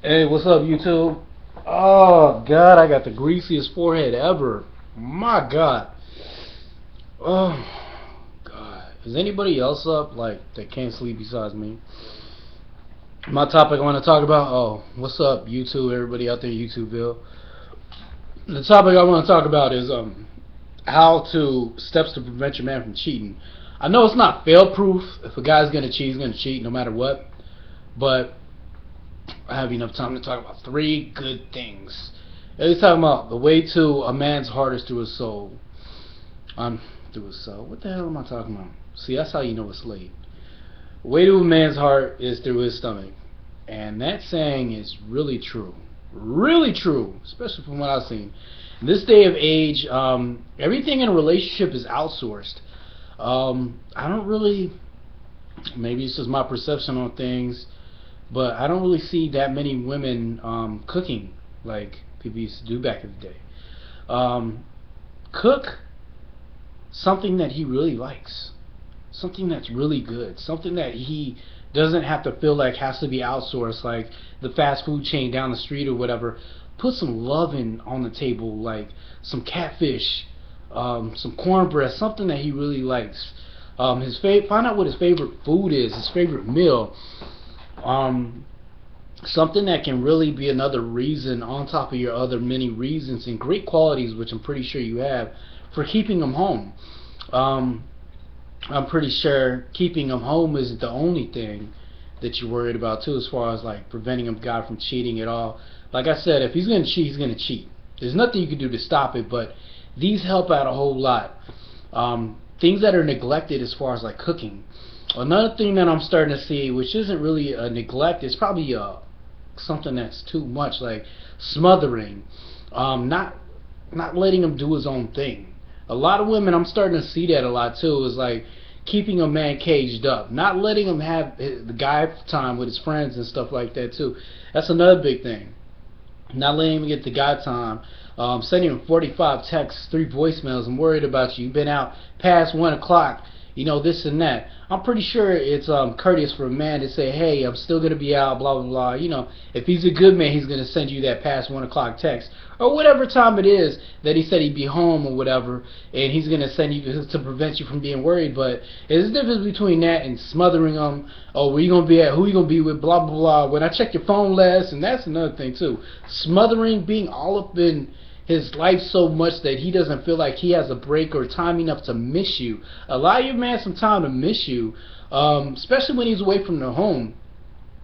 Hey, what's up, YouTube? Oh God, I got the greasiest forehead ever. My God. Oh God. Is anybody else up like that can't sleep besides me? My topic I want to talk about. Oh, what's up, YouTube? Everybody out there, YouTubeville. The topic I want to talk about is um how to steps to prevent your man from cheating. I know it's not fail proof. If a guy's gonna cheat, he's gonna cheat no matter what. But have enough time to talk about three good things. He's talking about the way to a man's heart is through his soul. Um, through his soul. What the hell am I talking about? See, that's how you know it's late. The way to a man's heart is through his stomach. And that saying is really true. Really true, especially from what I've seen. In this day of age, um, everything in a relationship is outsourced. Um, I don't really, maybe it's just my perception on things, but I don't really see that many women um, cooking like people used to do back in the day. Um, cook something that he really likes, something that's really good, something that he doesn't have to feel like has to be outsourced, like the fast food chain down the street or whatever. Put some loving on the table, like some catfish, um, some cornbread, something that he really likes. Um, his fav- find out what his favorite food is, his favorite meal. Um, something that can really be another reason on top of your other many reasons and great qualities, which I'm pretty sure you have, for keeping them home. Um, I'm pretty sure keeping them home isn't the only thing that you're worried about too, as far as like preventing a guy from cheating at all. Like I said, if he's gonna cheat, he's gonna cheat. There's nothing you can do to stop it, but these help out a whole lot. Um, things that are neglected as far as like cooking. Another thing that I'm starting to see, which isn't really a neglect, it's probably a something that's too much, like smothering, um, not not letting him do his own thing. A lot of women, I'm starting to see that a lot too, is like keeping a man caged up, not letting him have the guy time with his friends and stuff like that too. That's another big thing. Not letting him get the guy time. Um, sending him 45 texts, three voicemails. I'm worried about you. You've been out past one o'clock you know, this and that. I'm pretty sure it's um, courteous for a man to say, hey, I'm still going to be out, blah, blah, blah. You know, if he's a good man, he's going to send you that past 1 o'clock text. Or whatever time it is that he said he'd be home or whatever, and he's going to send you to, prevent you from being worried. But there's a difference between that and smothering them. Oh, where you going to be at? Who you going to be with? Blah, blah, blah. When I check your phone last, and that's another thing, too. Smothering, being all up in his life so much that he doesn't feel like he has a break or time enough to miss you. Allow your man some time to miss you, um, especially when he's away from the home.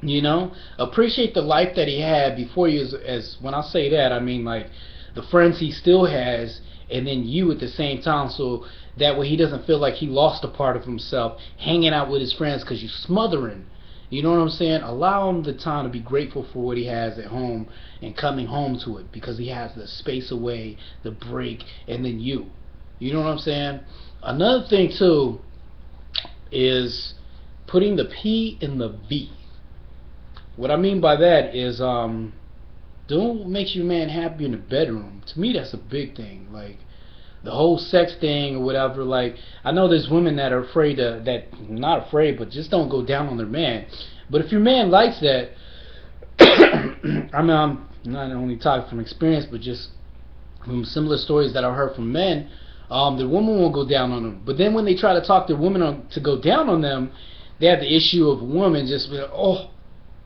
You know, appreciate the life that he had before you. was. As when I say that, I mean like the friends he still has, and then you at the same time. So that way he doesn't feel like he lost a part of himself hanging out with his friends because you're smothering you know what I'm saying? Allow him the time to be grateful for what he has at home and coming home to it because he has the space away, the break, and then you. You know what I'm saying? Another thing too is putting the P in the V. What I mean by that is um doing what makes your man happy in the bedroom. To me that's a big thing. Like the whole sex thing or whatever. Like I know there's women that are afraid to, that not afraid, but just don't go down on their man. But if your man likes that, I mean, I'm not only talking from experience, but just from similar stories that I've heard from men. Um, the woman won't go down on them. But then when they try to talk the women on, to go down on them, they have the issue of a woman just oh,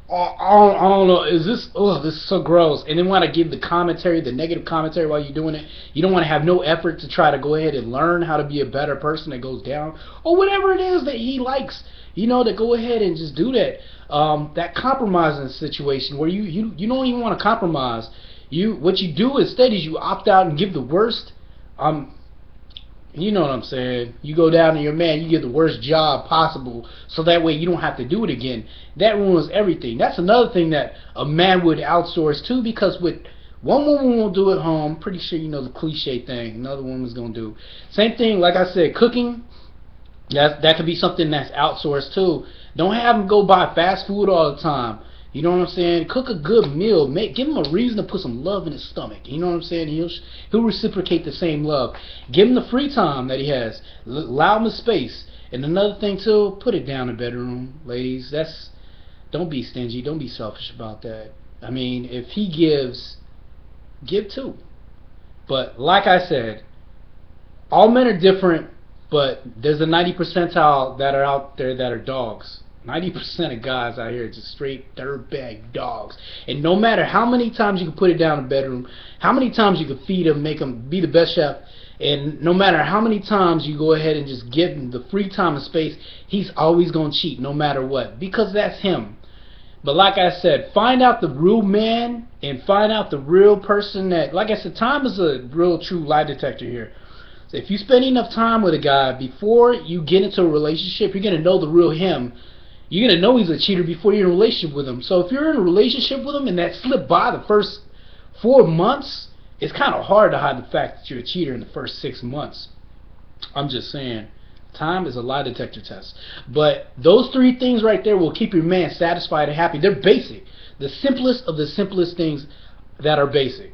oh, I don't, I don't know, is this, oh, this is so gross. And then want to give the commentary, the negative commentary while you're doing it. You don't want to have no effort to try to go ahead and learn how to be a better person that goes down. Or whatever it is that he likes, you know, to go ahead and just do that. Um, that compromising situation where you, you, you don't even want to compromise. You, what you do instead is you opt out and give the worst. Um, you know what I'm saying? You go down to your man, you get the worst job possible, so that way you don't have to do it again. That ruins everything. That's another thing that a man would outsource too, because with one woman will do at home, pretty sure you know the cliche thing. Another woman's gonna do same thing. Like I said, cooking. That that could be something that's outsourced too. Don't have them go buy fast food all the time. You know what I'm saying? Cook a good meal. Make give him a reason to put some love in his stomach. You know what I'm saying? He'll he'll reciprocate the same love. Give him the free time that he has. L- allow him the space. And another thing too, put it down in the bedroom, ladies. That's don't be stingy. Don't be selfish about that. I mean, if he gives, give two. But like I said, all men are different, but there's a 90 percentile that are out there that are dogs. 90% of guys out here are just straight dirtbag dogs. And no matter how many times you can put it down in the bedroom, how many times you can feed him, make him be the best chef, and no matter how many times you go ahead and just give him the free time and space, he's always going to cheat no matter what. Because that's him. But like I said, find out the real man and find out the real person that, like I said, time is a real true lie detector here. So if you spend enough time with a guy before you get into a relationship, you're going to know the real him. You're to know he's a cheater before you're in a relationship with him. So if you're in a relationship with him and that slipped by the first four months, it's kind of hard to hide the fact that you're a cheater in the first six months. I'm just saying. Time is a lie detector test. But those three things right there will keep your man satisfied and happy. They're basic. The simplest of the simplest things that are basic.